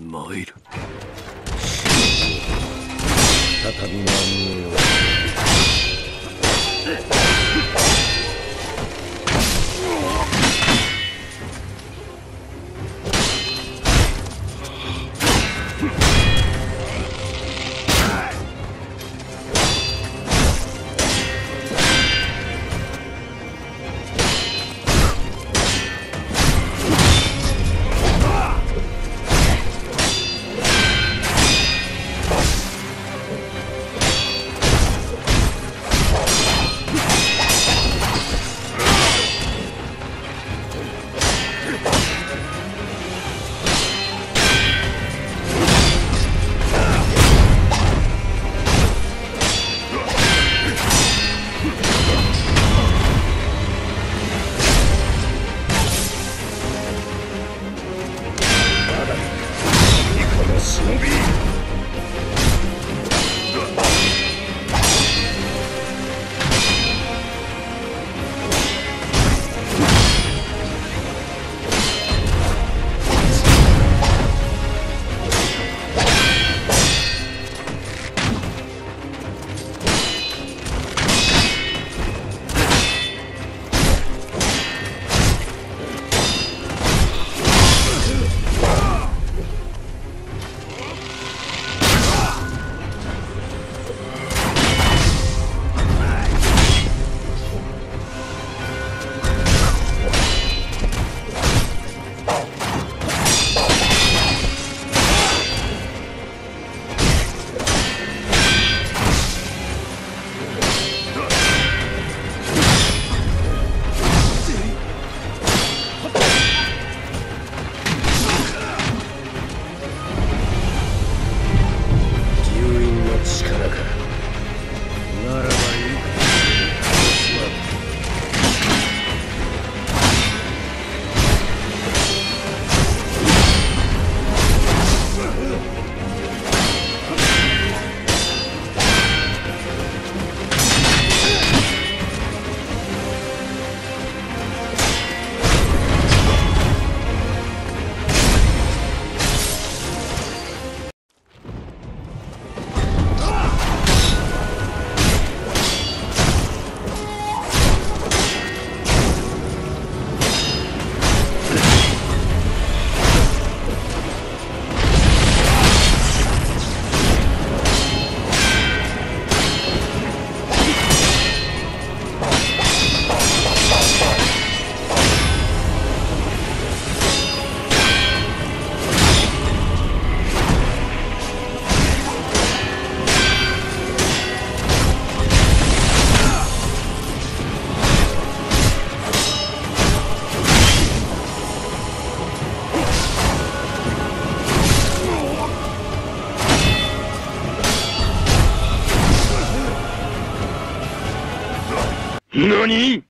参る。再び何を will be. 何？